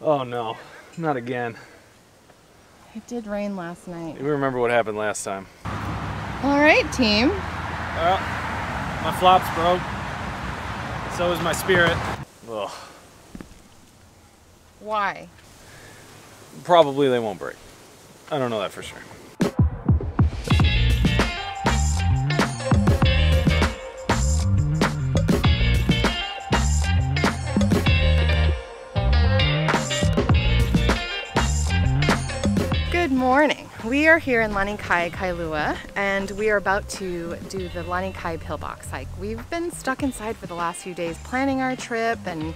Oh no, not again. It did rain last night. You remember what happened last time. All right, team. Well, my flops broke. So is my spirit. Ugh. Why? Probably they won't break. I don't know that for sure. Morning. We are here in Lanikai, Kailua, and we are about to do the Lanikai pillbox hike. We've been stuck inside for the last few days planning our trip and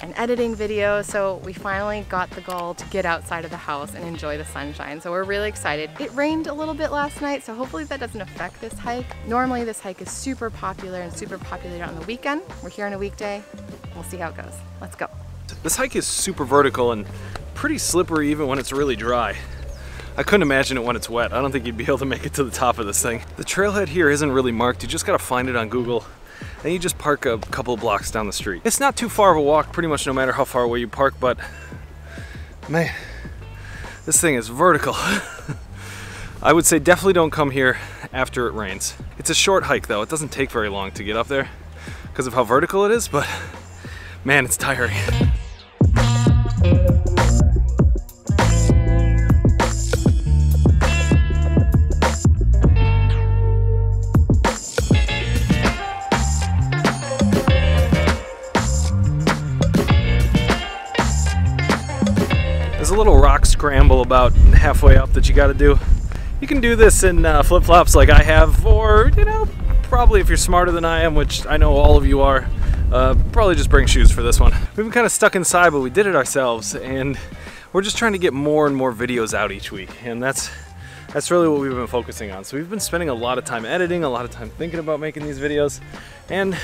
and editing videos, so we finally got the goal to get outside of the house and enjoy the sunshine. So we're really excited. It rained a little bit last night, so hopefully that doesn't affect this hike. Normally this hike is super popular and super popular on the weekend. We're here on a weekday. We'll see how it goes. Let's go. This hike is super vertical and pretty slippery even when it's really dry. I couldn't imagine it when it's wet. I don't think you'd be able to make it to the top of this thing. The trailhead here isn't really marked. You just gotta find it on Google and you just park a couple blocks down the street. It's not too far of a walk pretty much no matter how far away you park, but man, this thing is vertical. I would say definitely don't come here after it rains. It's a short hike though. It doesn't take very long to get up there because of how vertical it is, but man, it's tiring. Scramble about halfway up that you got to do. You can do this in uh, flip-flops like I have, or, you know, probably if you're smarter than I am, which I know all of you are, uh, probably just bring shoes for this one. We've been kind of stuck inside, but we did it ourselves, and we're just trying to get more and more videos out each week, and that's that's really what we've been focusing on. So we've been spending a lot of time editing, a lot of time thinking about making these videos, and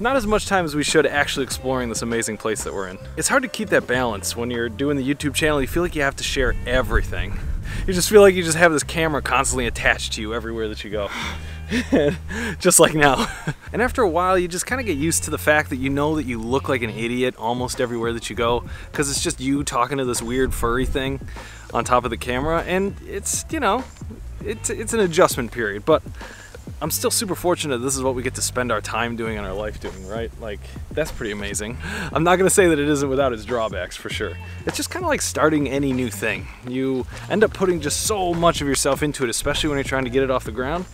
not as much time as we should actually exploring this amazing place that we're in. It's hard to keep that balance when you're doing the YouTube channel. You feel like you have to share everything. You just feel like you just have this camera constantly attached to you everywhere that you go. just like now. And after a while, you just kind of get used to the fact that you know that you look like an idiot almost everywhere that you go because it's just you talking to this weird furry thing on top of the camera. And it's, you know, it's, it's an adjustment period. But I'm still super fortunate this is what we get to spend our time doing and our life doing, right? Like, that's pretty amazing. I'm not gonna say that it isn't without its drawbacks for sure. It's just kind of like starting any new thing. You end up putting just so much of yourself into it, especially when you're trying to get it off the ground.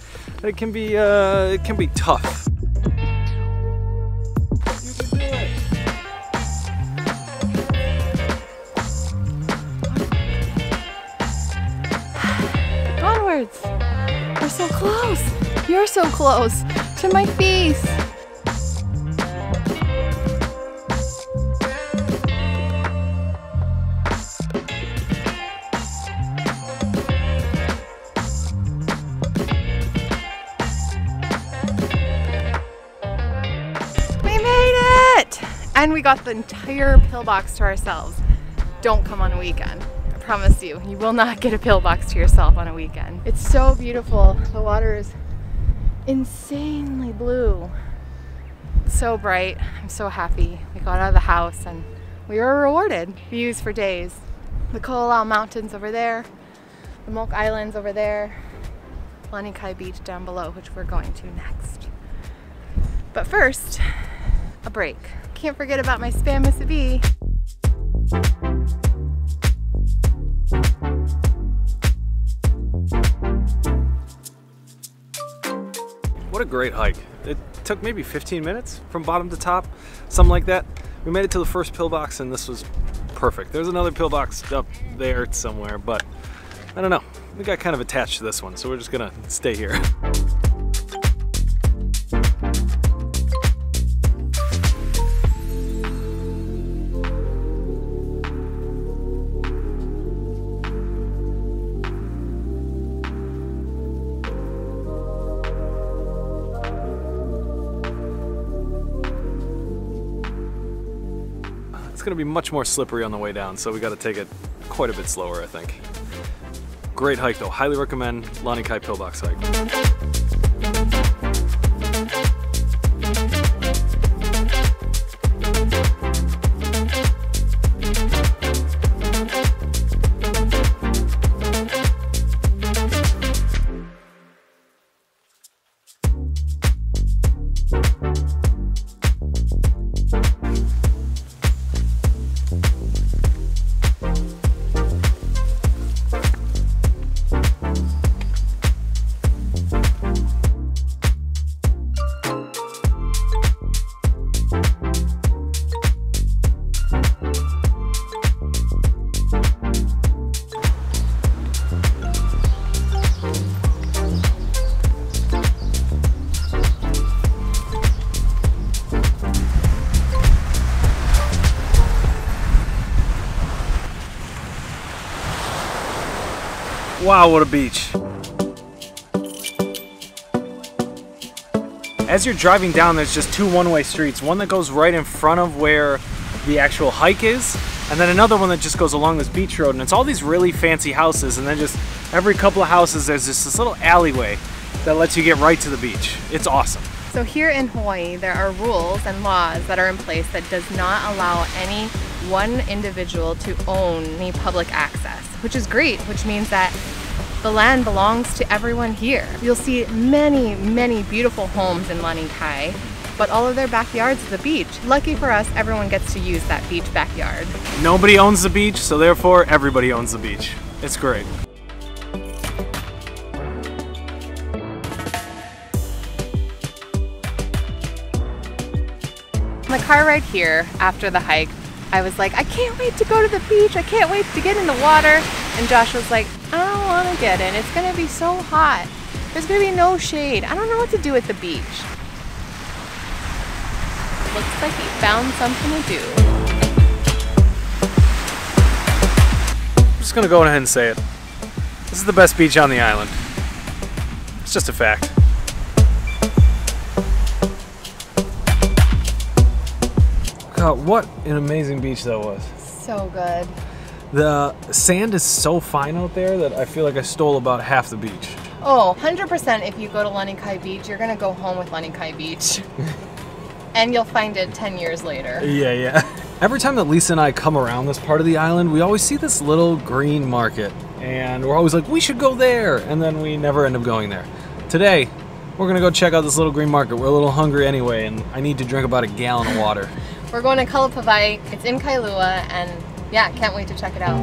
It can be, uh, it can be tough. You're so close to my face! We made it! And we got the entire pillbox to ourselves. Don't come on a weekend. I promise you, you will not get a pillbox to yourself on a weekend. It's so beautiful. The water is insanely blue. So bright. I'm so happy. We got out of the house and we were rewarded. Views for days. The Ko'olau Mountains over there, the Moke Islands over there, Lanikai Beach down below, which we're going to next. But first, a break. Can't forget about my Spam Miss great hike. It took maybe 15 minutes from bottom to top, something like that. We made it to the first pillbox and this was perfect. There's another pillbox up there somewhere, but I don't know. We got kind of attached to this one, so we're just gonna stay here. It's gonna be much more slippery on the way down, so we gotta take it quite a bit slower, I think. Great hike though, highly recommend Lanikai Pillbox hike. Wow, what a beach. As you're driving down, there's just two one-way streets. One that goes right in front of where the actual hike is, and then another one that just goes along this beach road. And it's all these really fancy houses, and then just every couple of houses, there's just this little alleyway that lets you get right to the beach. It's awesome. So here in Hawaii, there are rules and laws that are in place that does not allow any one individual to own the public access, which is great, which means that the land belongs to everyone here. You'll see many, many beautiful homes in Lanikai, but all of their backyards is the beach. Lucky for us, everyone gets to use that beach backyard. Nobody owns the beach, so therefore everybody owns the beach. It's great. My car ride here after the hike, I was like, I can't wait to go to the beach. I can't wait to get in the water. And Josh was like, I don't want to get in. It's going to be so hot. There's going to be no shade. I don't know what to do at the beach. Looks like he found something to do. I'm just gonna go ahead and say it. This is the best beach on the island. It's just a fact. God, what an amazing beach that was. So good. The sand is so fine out there that I feel like I stole about half the beach. Oh, 100% if you go to Lanikai Beach, you're going to go home with Lanikai Beach. and you'll find it 10 years later. Yeah, yeah. Every time that Lisa and I come around this part of the island, we always see this little green market. And we're always like, we should go there. And then we never end up going there. Today, we're gonna go check out this little green market. We're a little hungry anyway, and I need to drink about a gallon of water. We're going to Kalapawai. It's in Kailua, and yeah, can't wait to check it out.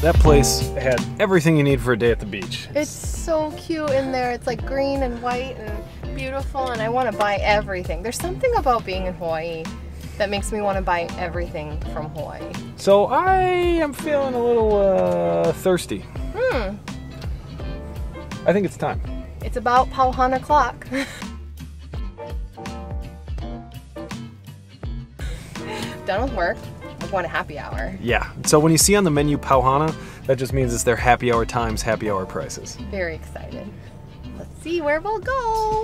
That place had everything you need for a day at the beach. It's so cute in there. It's like green and white and beautiful, and I want to buy everything. There's something about being in Hawaii that makes me want to buy everything from Hawaii. So I am feeling a little uh, thirsty. Hmm, I think it's time. it's about Pauhana clock. Done with work. I want a happy hour. Yeah. So when you see on the menu Pauhana, that just means it's their happy hour times happy hour prices. Very excited. Let's see where we'll go.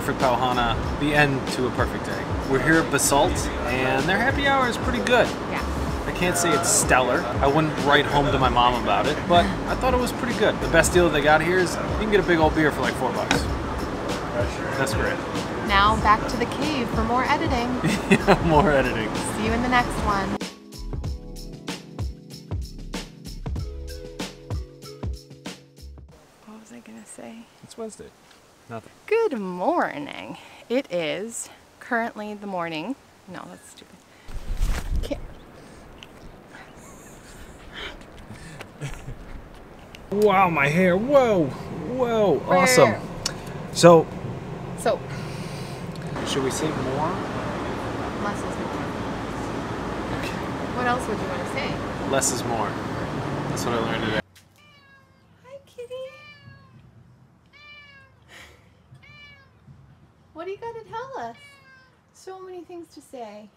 Perfect Pauhana, the end to a perfect day. We're here at Basalt, and their happy hour is pretty good. Yeah. I can't say it's stellar. I wouldn't write home to my mom about it, but I thought it was pretty good. The best deal they got here is you can get a big old beer for like four bucks. That's great. Now back to the cave for more editing. yeah, more editing. See you in the next one. What was I gonna say? It's Wednesday. Nothing. Good morning. It is currently the morning. No, that's stupid. Can't. Wow, my hair. Whoa. Whoa. Awesome. So, So, should we say more? less is more. Okay. What else would you want to say? Less is more. That's what I learned today. Hi, kitty. What do you got to tell us? So many things to say.